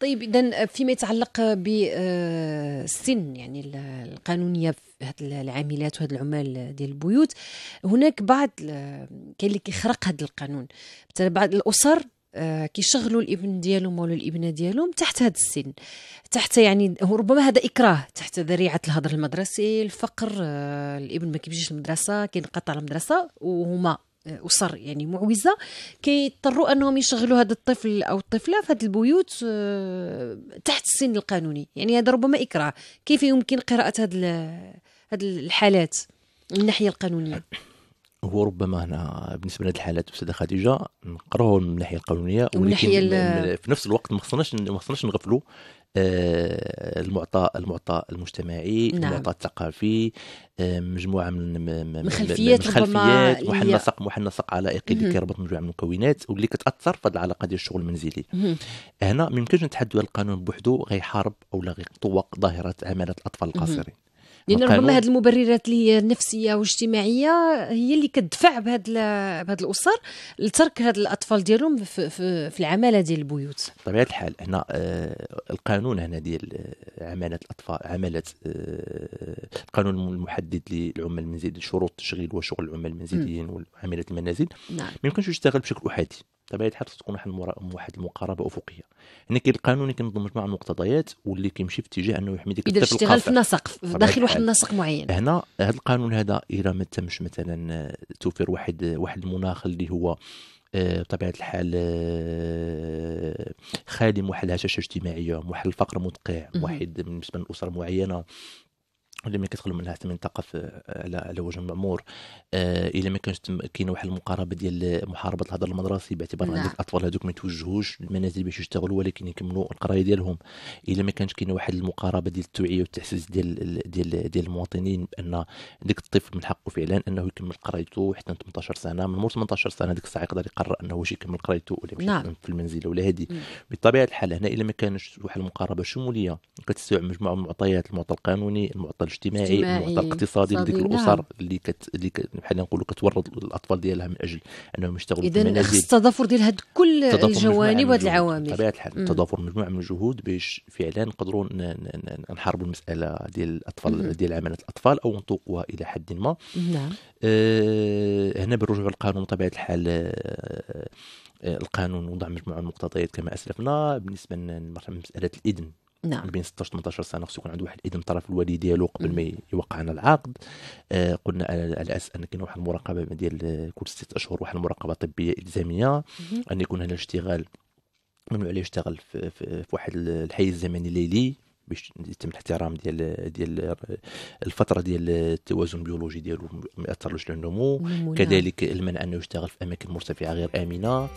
طيب اذا فيما يتعلق بالسن يعني القانونية في هاد العاملات وهاد العمال ديال البيوت هناك بعض كاين اللي كيخرق هذا القانون. بعض الأسر آه، كيشغلوا الإبن ديالهم ولا الإبنة ديالهم تحت هذا السن. تحت يعني ربما هذا إكراه تحت ذريعة الهدر المدرسي الفقر آه، الإبن ما كيمشيش للمدرسة كينقطع المدرسة وهما اسر يعني معوزة كيضطروا أنهم يشغلوا هذا الطفل أو الطفلة في هذه البيوت تحت السن القانوني. يعني هذا ربما إكراه. كيف يمكن قراءة هذه هذه الحالات من الناحية القانونية؟ هو ربما هنا بالنسبة لهذه الحالات أستاذة خديجة نقراوه من الناحية القانونية ولكن ناحية في نفس الوقت ما خصناش ما خصناش نغفلوا. آه، المعطى المعطى المجتمعي نعم. المعطى الثقافي آه، مجموعة من من خلفيات خلفيات محل نسق محل نسق علائقي اللي كيربط مجموعة من المكونات واللي كتأثر في العلاقة ديال الشغل المنزلي. هنا ما يمكنش نتحدث القانون بوحده غيحارب أو غيطوق ظاهرة عماله الأطفال القاصرين. لأن ربما هذه المبررات اللي هي نفسيه واجتماعيه هي اللي كتدفع بهاد بهاد الأسر لترك هاد الأطفال ديالهم في, في, في العمالة ديال البيوت. بطبيعة الحال هنا آه القانون هنا ديال آه، عمالة الأطفال عمالة آه القانون المحدد للعمال المنزليين شروط تشغيل وشغل العمال المنزليين وعماله المنازل. نعم. ما يمكنش يشتغل بشكل أحادي. بطبيعه الحال تكون واحد واحد المقاربة أفقية. هنا كاين القانون كينظم مجموعة من المقتضيات واللي كيمشي في اتجاه أنه يحمي ديك إذا اشتغل في نسق داخل واحد النسق معين. هنا هذا القانون هذا إذا ما تمش مثلا توفر واحد واحد المناخ اللي هو آه، بطبيعة الحال آه، خالي من واحد الهشاشة اجتماعية واحد الفقر مدقع واحد بالنسبة لاسره معينة. اللي ما كتخلو منها منطقة على على وجه المعمور آه إلا ما كانش كاينة واحد المقاربة ديال محاربة الهدر المدرسي باعتبار نعم. هذوك الأطفال هذوك ما يتوجهوش للمنازل باش يشتغلوا ولكن يكملوا القراية ديالهم. إلا ما كانش كاينة واحد المقاربة ديال التوعية والتحسيس ديال ديال ديال المواطنين بان ديك الطفل من حقه فعلا أنه يكمل قرايته حتى 18 سنة. من مور 18 سنة ديك الساعة يقدر يقرر أنه واش يكمل قرايته ولا نعم. في المنزل ولا هذه بطبيعة الحال هنا إلا ما كانش واحد المقاربة شمولية كتستوعب مجموعة من المعطيات المعطى القانوني المعطى الاجتماعي المعطى الاقتصادي لديك الأسر نعم. اللي كت... اللي. بحال نقولوا كتورط الأطفال ديالها من أجل أنهم يشتغلوا في المنازل اذا التضافر ديال هاد كل الجوانب وهاد العوامل. بطبيعة الحال تضافر مجموعة من الجهود باش فعلا نقدروا نحاربوا المسألة ديال الاطفال ديال عمالة الأطفال أو نطوقوها إلى حد ما. نعم. آه هنا بالرجوع للقانون بطبيعة الحال آه القانون وضع مجموعة من المقتضيات كما أسلفنا. بالنسبة لمسألة الإذن. نعم. بين 16 18 سنة خصو يكون عنده واحد الاذن طرف الوالي ديالو قبل ما يوقع على العقد. آه قلنا على أساس أن كاين واحد المراقبة ديال كل ست أشهر واحد المراقبة طبية إلزامية أن يكون هذا الاشتغال ممنوع عليه يشتغل في, في, في واحد الحيز الزمني الليلي باش يتم الاحترام ديال ديال الفترة ديال التوازن البيولوجي ديالو ما يأثرلوش على النمو. كذلك المنع أنه يشتغل في أماكن مرتفعة غير آمنة.